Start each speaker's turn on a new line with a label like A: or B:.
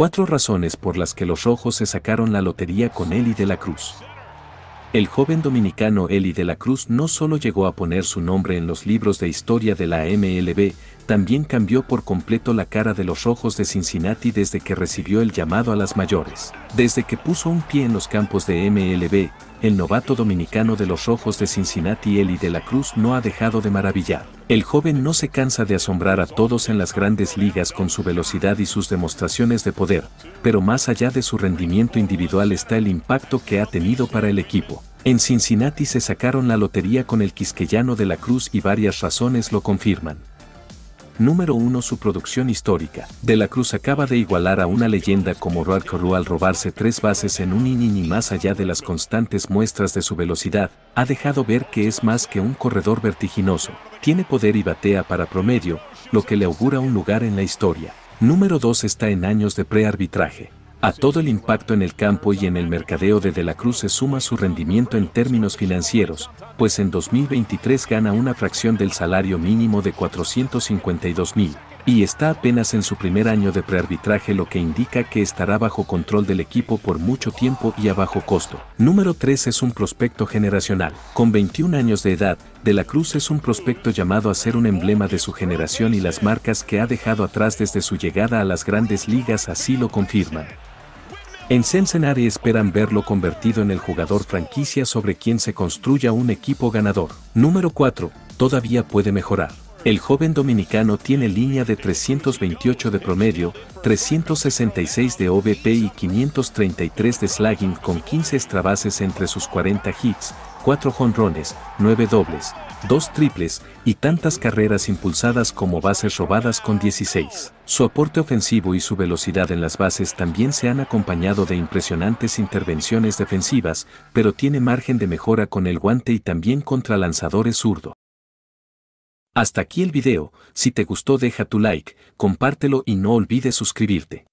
A: Cuatro razones por las que los rojos se sacaron la lotería con Eli de la Cruz. El joven dominicano Eli de la Cruz no solo llegó a poner su nombre en los libros de historia de la MLB, también cambió por completo la cara de los rojos de Cincinnati desde que recibió el llamado a las mayores. Desde que puso un pie en los campos de MLB, el novato dominicano de los rojos de Cincinnati Eli de la Cruz no ha dejado de maravillar. El joven no se cansa de asombrar a todos en las grandes ligas con su velocidad y sus demostraciones de poder, pero más allá de su rendimiento individual está el impacto que ha tenido para el equipo. En Cincinnati se sacaron la lotería con el quisqueyano de la Cruz y varias razones lo confirman. Número 1 Su producción histórica. De la Cruz acaba de igualar a una leyenda como Roar Corru al robarse tres bases en un inning y más allá de las constantes muestras de su velocidad, ha dejado ver que es más que un corredor vertiginoso, tiene poder y batea para promedio, lo que le augura un lugar en la historia. Número 2 está en años de prearbitraje. A todo el impacto en el campo y en el mercadeo de De la Cruz se suma su rendimiento en términos financieros, pues en 2023 gana una fracción del salario mínimo de 452 mil, y está apenas en su primer año de prearbitraje lo que indica que estará bajo control del equipo por mucho tiempo y a bajo costo. Número 3 es un prospecto generacional. Con 21 años de edad, De la Cruz es un prospecto llamado a ser un emblema de su generación y las marcas que ha dejado atrás desde su llegada a las grandes ligas así lo confirman. En Cincinnati esperan verlo convertido en el jugador franquicia sobre quien se construya un equipo ganador. Número 4. Todavía puede mejorar. El joven dominicano tiene línea de 328 de promedio, 366 de OVP y 533 de slugging con 15 extrabases entre sus 40 hits, 4 jonrones, 9 dobles, 2 triples y tantas carreras impulsadas como bases robadas con 16. Su aporte ofensivo y su velocidad en las bases también se han acompañado de impresionantes intervenciones defensivas, pero tiene margen de mejora con el guante y también contra lanzadores zurdo. Hasta aquí el video, si te gustó deja tu like, compártelo y no olvides suscribirte.